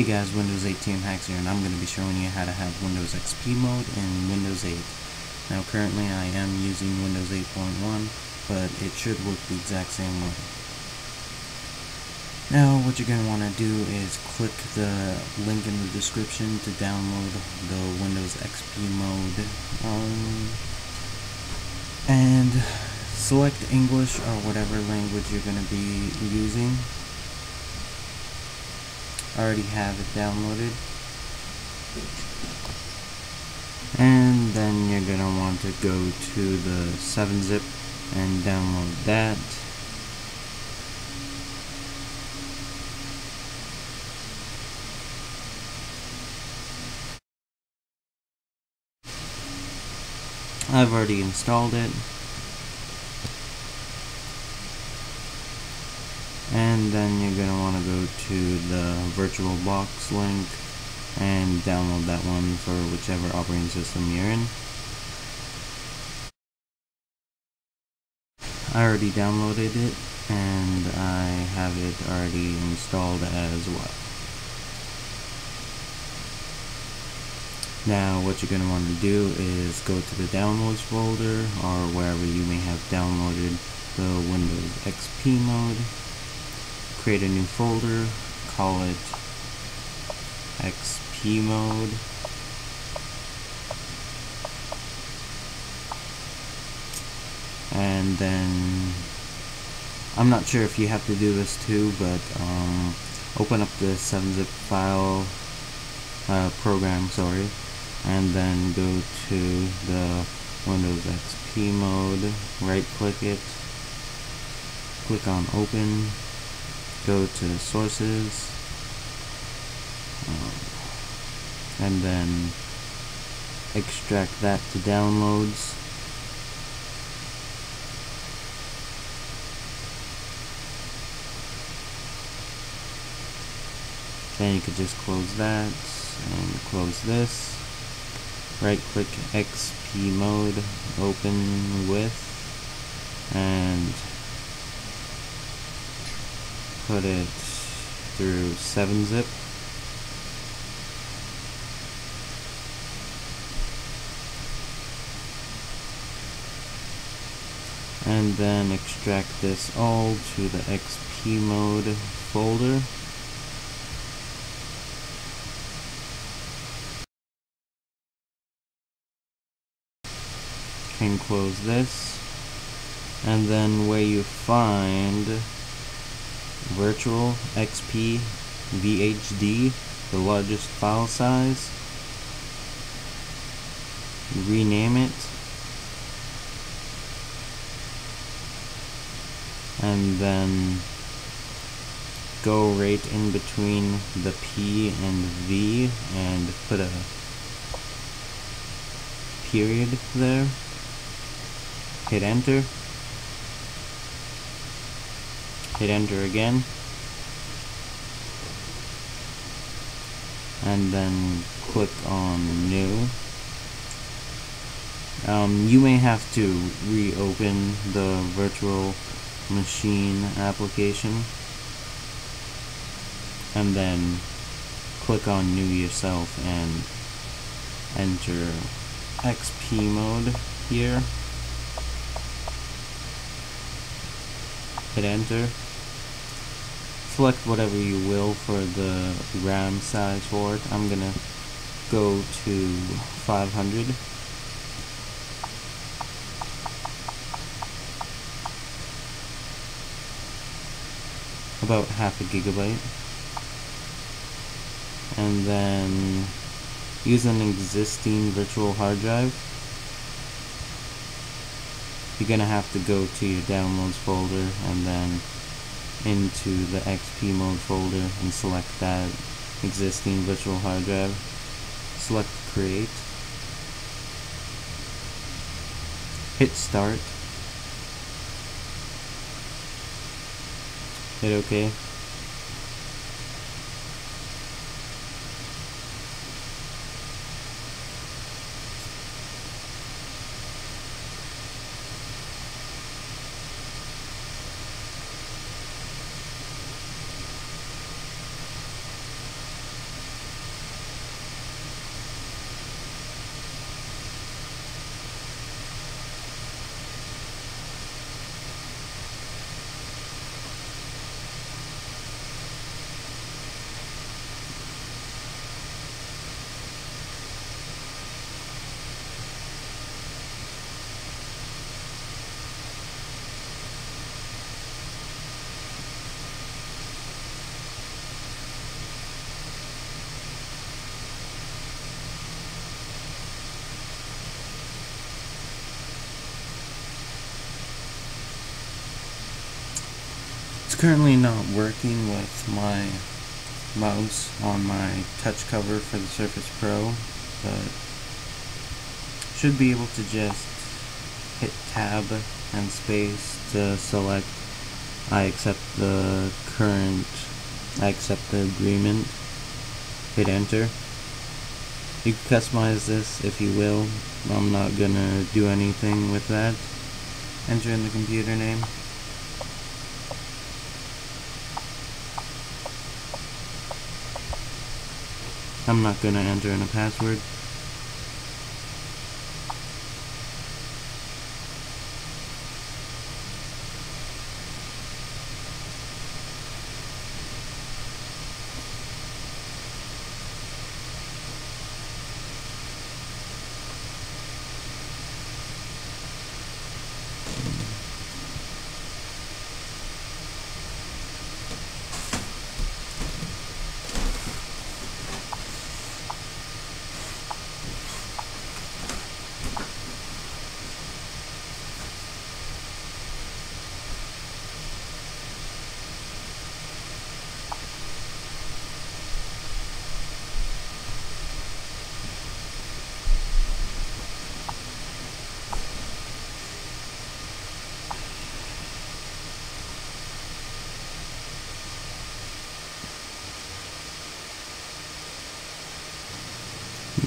Hey guys, Windows 8 TM Hacks here, and I'm going to be showing you how to have Windows XP mode in Windows 8. Now currently I am using Windows 8.1, but it should work the exact same way. Now what you're going to want to do is click the link in the description to download the Windows XP mode. Um, and select English or whatever language you're going to be using. Already have it downloaded. And then you're going to want to go to the 7-zip and download that. I've already installed it. And then you're going to want to go to the VirtualBox link and download that one for whichever operating system you're in. I already downloaded it and I have it already installed as well. Now what you're going to want to do is go to the downloads folder or wherever you may have downloaded the Windows XP mode create a new folder, call it XP mode. And then, I'm not sure if you have to do this too, but um, open up the 7-zip file uh, program, sorry, and then go to the Windows XP mode, right click it, click on open, go to sources. Um, and then extract that to downloads. Then you could just close that and close this. Right click XP mode open with and put it through 7-zip. And then extract this all to the XP mode folder. Can close this. And then where you find virtual XP VHD, the largest file size. Rename it. And then go right in between the P and V and put a period there. Hit enter hit enter again. And then click on new. Um, you may have to reopen the virtual machine application. And then click on new yourself and enter XP mode here. Hit enter select whatever you will for the RAM size for it. I'm gonna go to 500. About half a gigabyte. And then use an existing virtual hard drive. You're gonna have to go to your downloads folder and then into the XP mode folder and select that existing virtual hard drive. Select create. Hit start. Hit OK. Currently not working with my mouse on my touch cover for the Surface Pro, but should be able to just hit tab and space to select I accept the current, I accept the agreement, hit enter. You can customize this if you will, I'm not gonna do anything with that. Enter in the computer name. I'm not gonna enter in a password.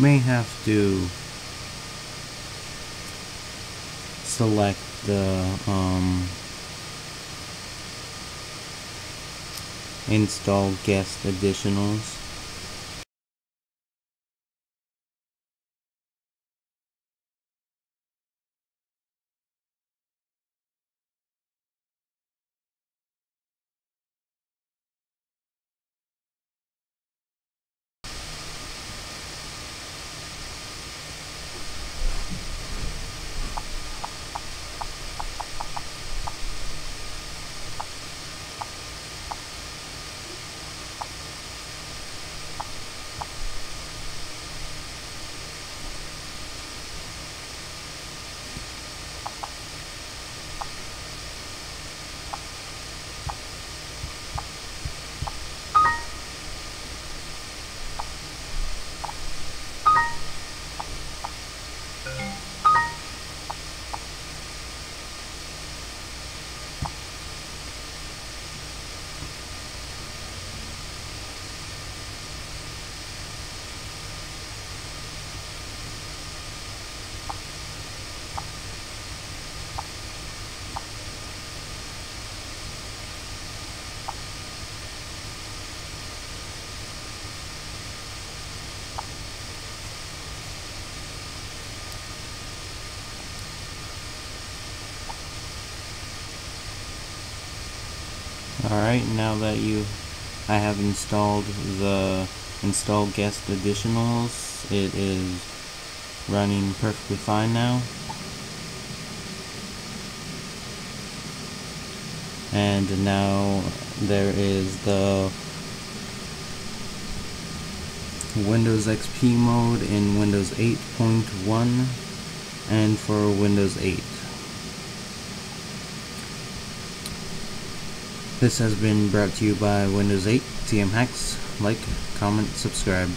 May have to select the um, install guest additionals Alright, now that you I have installed the install guest additionals, it is running perfectly fine now. And now there is the Windows XP mode in Windows 8.1 and for Windows 8. This has been brought to you by Windows 8 TM Hacks. Like, comment, subscribe.